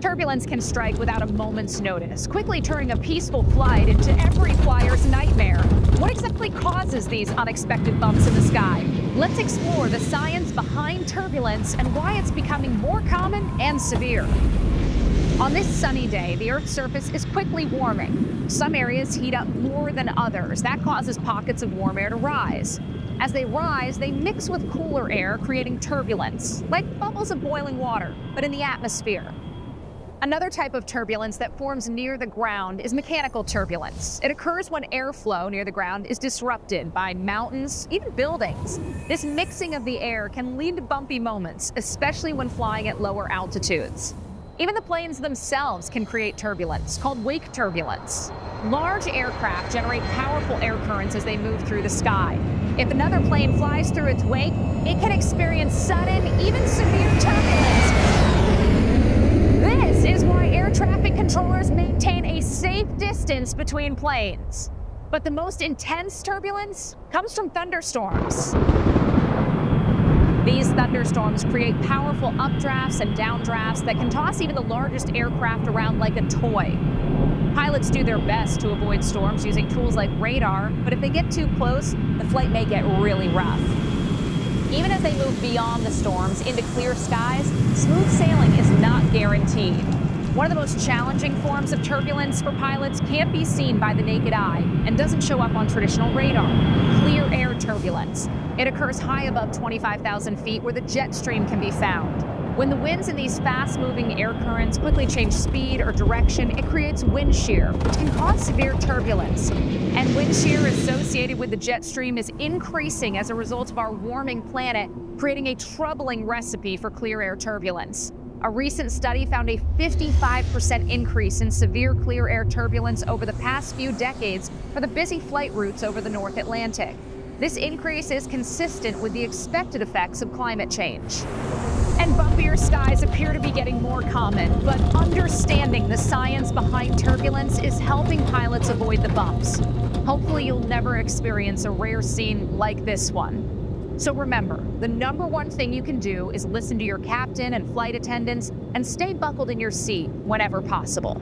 Turbulence can strike without a moment's notice, quickly turning a peaceful flight into every flyer's nightmare. What exactly causes these unexpected bumps in the sky? Let's explore the science behind turbulence and why it's becoming more common and severe. On this sunny day, the Earth's surface is quickly warming. Some areas heat up more than others. That causes pockets of warm air to rise. As they rise, they mix with cooler air, creating turbulence, like bubbles of boiling water, but in the atmosphere. Another type of turbulence that forms near the ground is mechanical turbulence. It occurs when airflow near the ground is disrupted by mountains, even buildings. This mixing of the air can lead to bumpy moments, especially when flying at lower altitudes. Even the planes themselves can create turbulence, called wake turbulence. Large aircraft generate powerful air currents as they move through the sky. If another plane flies through its wake, it can experience sudden, even severe turbulence. This is why air traffic controllers maintain a safe distance between planes. But the most intense turbulence comes from thunderstorms. These thunderstorms create powerful updrafts and downdrafts that can toss even the largest aircraft around like a toy. Pilots do their best to avoid storms using tools like radar, but if they get too close, the flight may get really rough. Even as they move beyond the storms into clear skies, smooth sailing is not guaranteed. One of the most challenging forms of turbulence for pilots can't be seen by the naked eye and doesn't show up on traditional radar. Clear air turbulence. It occurs high above 25,000 feet where the jet stream can be found. When the winds in these fast-moving air currents quickly change speed or direction, it creates wind shear, which can cause severe turbulence. And wind shear associated with the jet stream is increasing as a result of our warming planet, creating a troubling recipe for clear air turbulence. A recent study found a 55% increase in severe clear air turbulence over the past few decades for the busy flight routes over the North Atlantic. This increase is consistent with the expected effects of climate change. And bumpier skies appear to be getting more common, but understanding the science behind turbulence is helping pilots avoid the bumps. Hopefully, you'll never experience a rare scene like this one. So remember, the number one thing you can do is listen to your captain and flight attendants and stay buckled in your seat whenever possible.